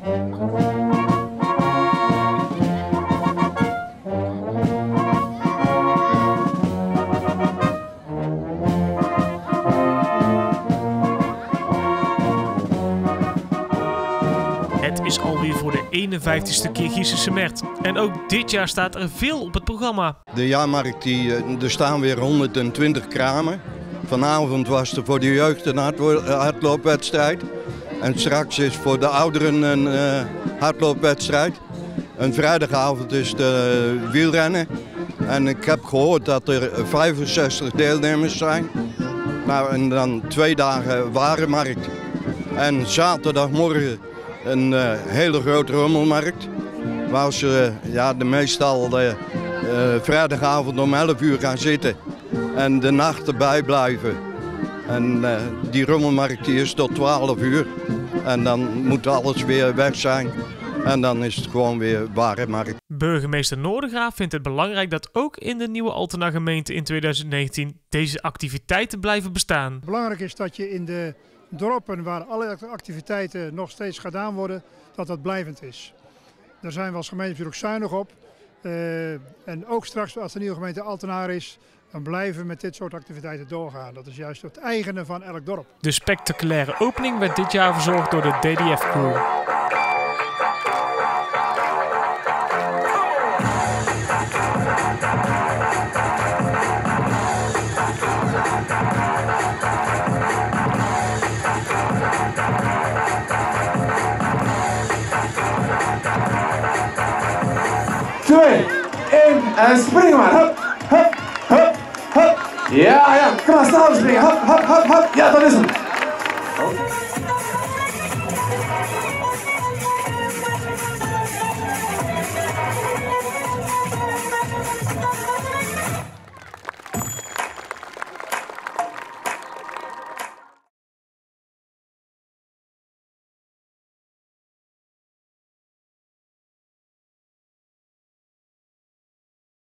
Het is alweer voor de 51ste keer Giesense Mert. En ook dit jaar staat er veel op het programma. De jaarmarkt, die, eh, er staan weer 120 kramen. Vanavond was er voor de jeugd een eh, hardloopwedstrijd. En straks is voor de ouderen een eh, hardloopwedstrijd. En vrijdagavond is de wielrennen. En ik heb gehoord dat er 65 deelnemers zijn. Nou, en dan twee dagen warenmarkt. En zaterdagmorgen een eh, hele grote rommelmarkt. Waar ze ja, de meestal eh, eh, vrijdagavond om 11 uur gaan zitten. En de nacht erbij blijven. En eh, die rommelmarkt die is tot 12 uur. En dan moet alles weer weg zijn. En dan is het gewoon weer ware markt. Burgemeester Noordegraaf vindt het belangrijk dat ook in de nieuwe Altena gemeente in 2019 deze activiteiten blijven bestaan. Belangrijk is dat je in de dorpen waar alle activiteiten nog steeds gedaan worden, dat dat blijvend is. Daar zijn we als gemeente natuurlijk zuinig op. Eh, en ook straks als de nieuwe gemeente Altenaar is, dan blijven we met dit soort activiteiten doorgaan. Dat is juist het eigene van elk dorp. De spectaculaire opening werd dit jaar verzorgd door de DDF-crew. twee, één en springen maar. Hup, hup. Ja, ja, kom maar snel springen. Hup, hup, hup, hup. Ja, dat is hem.